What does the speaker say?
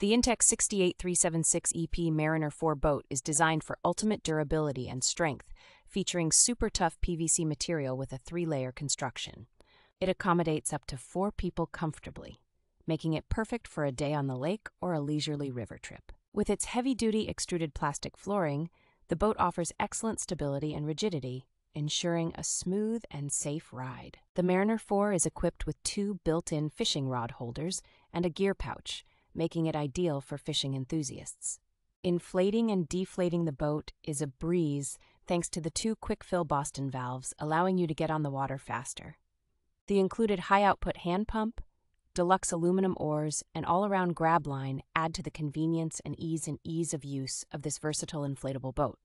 The Intex 68376 EP Mariner 4 boat is designed for ultimate durability and strength, featuring super tough PVC material with a three layer construction. It accommodates up to four people comfortably, making it perfect for a day on the lake or a leisurely river trip. With its heavy duty extruded plastic flooring, the boat offers excellent stability and rigidity, ensuring a smooth and safe ride. The Mariner 4 is equipped with two built in fishing rod holders and a gear pouch, making it ideal for fishing enthusiasts. Inflating and deflating the boat is a breeze thanks to the two quick fill Boston valves, allowing you to get on the water faster. The included high output hand pump, deluxe aluminum oars, and all around grab line add to the convenience and ease and ease of use of this versatile inflatable boat.